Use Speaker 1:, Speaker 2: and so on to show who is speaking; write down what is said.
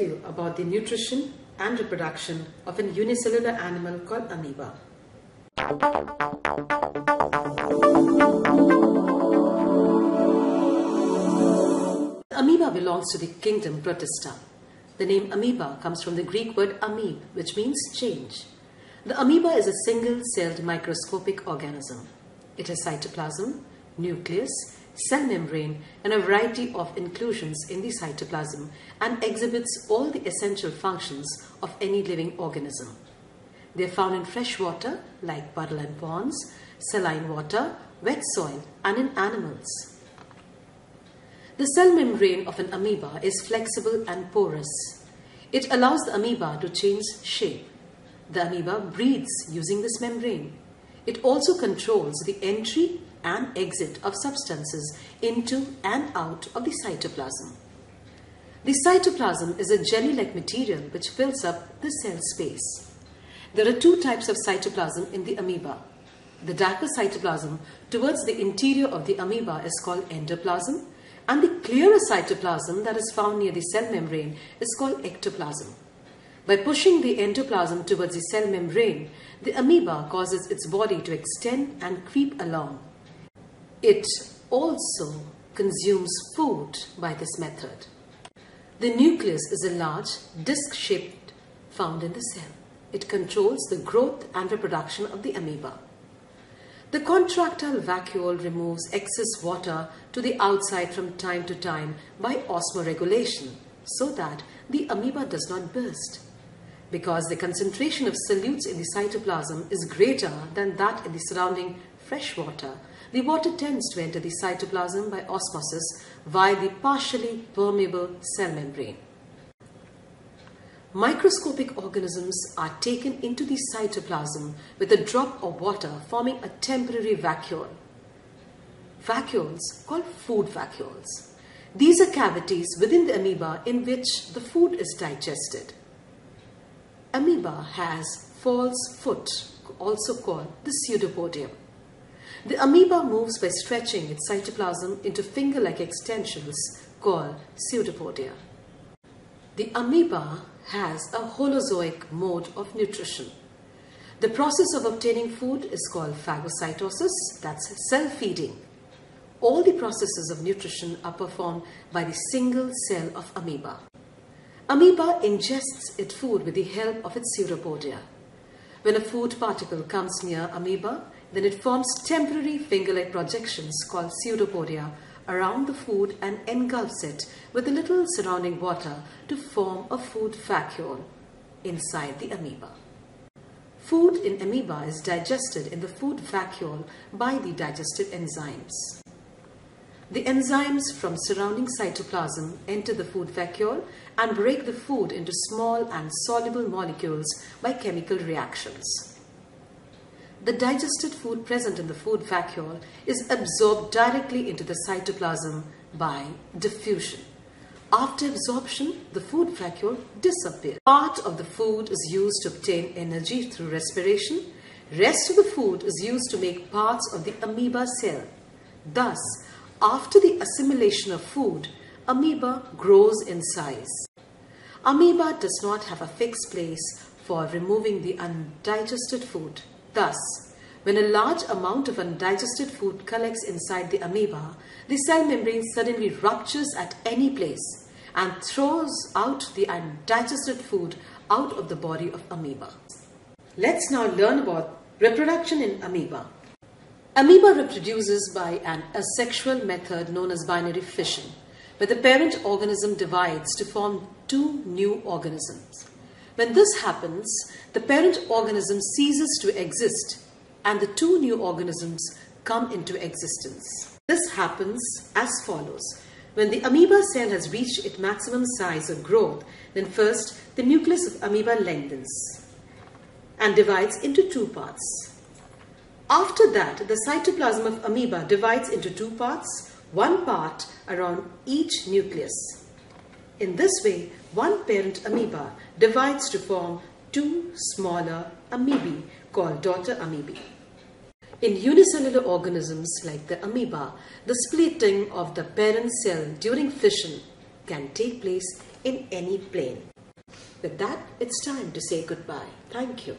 Speaker 1: you about the nutrition and reproduction of an unicellular animal called amoeba. Amoeba belongs to the kingdom Protista. The name amoeba comes from the Greek word amoeb, which means change. The amoeba is a single-celled microscopic organism. It has cytoplasm, nucleus, cell membrane and a variety of inclusions in the cytoplasm and exhibits all the essential functions of any living organism. They are found in fresh water like puddle and ponds, saline water, wet soil and in animals. The cell membrane of an amoeba is flexible and porous. It allows the amoeba to change shape. The amoeba breathes using this membrane. It also controls the entry and exit of substances into and out of the cytoplasm. The cytoplasm is a jelly-like material which fills up the cell space. There are two types of cytoplasm in the amoeba. The darker cytoplasm towards the interior of the amoeba is called endoplasm and the clearer cytoplasm that is found near the cell membrane is called ectoplasm. By pushing the endoplasm towards the cell membrane, the amoeba causes its body to extend and creep along. It also consumes food by this method. The nucleus is a large disc-shaped found in the cell. It controls the growth and reproduction of the amoeba. The contractile vacuole removes excess water to the outside from time to time by osmoregulation so that the amoeba does not burst. Because the concentration of solutes in the cytoplasm is greater than that in the surrounding fresh water, the water tends to enter the cytoplasm by osmosis via the partially permeable cell membrane. Microscopic organisms are taken into the cytoplasm with a drop of water forming a temporary vacuole. Vacuoles called food vacuoles. These are cavities within the amoeba in which the food is digested. Amoeba has false foot, also called the pseudopodium. The amoeba moves by stretching its cytoplasm into finger-like extensions called pseudopodia. The amoeba has a holozoic mode of nutrition. The process of obtaining food is called phagocytosis, that's cell feeding. All the processes of nutrition are performed by the single cell of amoeba. Amoeba ingests its food with the help of its pseudopodia. When a food particle comes near amoeba, then it forms temporary finger-like projections called pseudopodia around the food and engulfs it with a little surrounding water to form a food vacuole inside the amoeba. Food in amoeba is digested in the food vacuole by the digestive enzymes. The enzymes from surrounding cytoplasm enter the food vacuole and break the food into small and soluble molecules by chemical reactions. The digested food present in the food vacuole is absorbed directly into the cytoplasm by diffusion. After absorption, the food vacuole disappears. Part of the food is used to obtain energy through respiration. Rest of the food is used to make parts of the amoeba cell. Thus, after the assimilation of food, amoeba grows in size. Amoeba does not have a fixed place for removing the undigested food. Thus, when a large amount of undigested food collects inside the amoeba, the cell membrane suddenly ruptures at any place and throws out the undigested food out of the body of amoeba. Let's now learn about reproduction in amoeba. Amoeba reproduces by an asexual method known as binary fission, where the parent organism divides to form two new organisms. When this happens, the parent organism ceases to exist and the two new organisms come into existence. This happens as follows. When the amoeba cell has reached its maximum size of growth, then first the nucleus of amoeba lengthens and divides into two parts. After that, the cytoplasm of amoeba divides into two parts, one part around each nucleus. In this way, one parent amoeba divides to form two smaller amoebae called daughter amoebae. In unicellular organisms like the amoeba, the splitting of the parent cell during fission can take place in any plane. With that, it's time to say goodbye. Thank you.